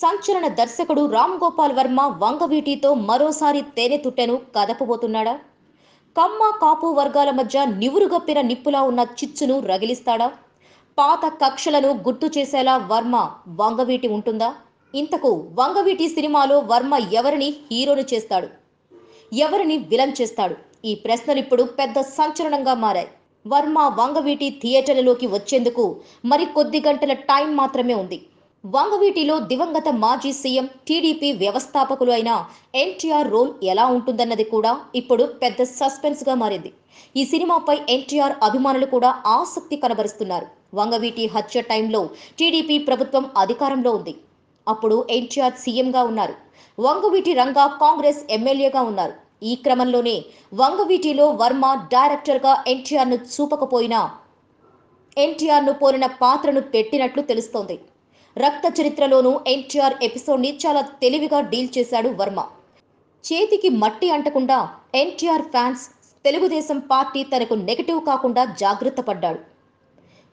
సంచలన దర్శకుడు రామ్ గోపాల్ వర్మ వంగవీటితో మరోసారి తేనె తుట్టెను కదపబోతున్నాడా? కమ్మ కాపు వర్గాల మధ్య నివురుగప్పిన నిప్పులా ఉన్న చిచ్చును రగిలిస్తాడా? పాత కక్షలను గుర్తు చేసేలా వర్మ వంగవీటి ఉంటుందా? ఇంతకు వంగవీటి సినిమాలో వర్మ ఎవరిని హీరోను చేస్తాడు? ఎవరిని విలన్ చేస్తాడు? ఈ ప్రశ్నలు ఇప్పుడు పెద్ద సంచలనంగా మారాయి. వర్మ వంగవీటి థియేటర్లలోకి వచ్చేందుకు మరి కొద్ది గంటల టైం మాత్రమే ఉంది. వంగవీటిలో దివంగత మాజీ సీఎం టీడీపీ వ్యవస్థాపకులు అయిన ఎన్టీఆర్ రోల్ ఎలా ఉంటుందన్నది కూడా ఇప్పుడు పెద్ద సస్పెన్స్గా మారింది. ఈ సినిమాపై ఎన్టీఆర్ అభిమానులు కూడా ఆసక్తి కనబరుస్తున్నారు. వంగవీటి హత్య టైంలో టీడీపీ ప్రభుత్వం అధికారంలో ఉంది. అప్పుడు ఎన్టీఆర్ సీఎంగా ఉన్నారు. వంగవీటి రంగా కాంగ్రెస్ ఎమ్మెల్యేగా ఉన్నారు. ఈ క్రమంలోనే వంగవీటిలో వర్మ డైరెక్టర్గా ఎన్టీఆర్ను చూపకపోయినా ఎన్టీఆర్ను పోలిన పాత్రను పెట్టినట్లు తెలుస్తోంది. రక్త చరిత్రలోనూ ఎన్టీఆర్ ఎపిసోడ్ని చాలా తెలివిగా డీల్ చేశాడు వర్మ. చేతికి మట్టి అంటకుండా ఎన్టీఆర్ ఫ్యాన్స్ తెలుగుదేశం పార్టీ తనకు నెగటివ్ కాకుండా జాగ్రత్త పడ్డాడు.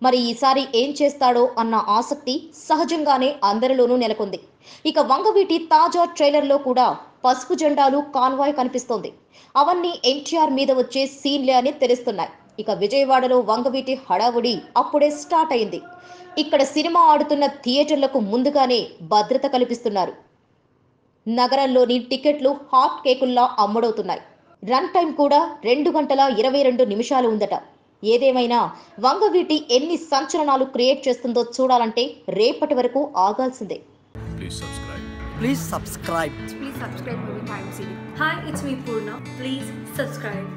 మరి ఈసారి ఏం చేస్తాడో అన్న ఆసక్తి సహజంగానే అందరిలోనూ నెలకొంది. ఇక వంగవీటి తాజా ట్రైలర్లో కూడా పసుపు జెండాలు కాన్వాయ్ కనిపిస్తోంది. అవన్నీ ఎన్టీఆర్ మీద వచ్చే సీన్లే అని తెలుస్తున్నాయి. ఇక విజయవాడలో వంగవీటి హడావుడి అప్పుడే స్టార్ట్ అయింది ఇక్కడ సినిమా ఆడుతున్న థియేటర్లకు ముందుగానే భద్రత కల్పిస్తున్నారు నగరంలోని టికెట్లు హాట్ కేకుల్లా అమ్ముడవుతున్నాయి రన్ టైం కూడా రెండు గంటల ఇరవై రెండు నిమిషాలు ఉందట ఏదేమైనా వంగవీటి ఎన్ని సంచలనాలు క్రియేట్ చేస్తుందో చూడాలంటే రేపటి వరకు ఆగాల్సిందే Please subscribe. Time Series. Hi, it's me Purna. Please subscribe.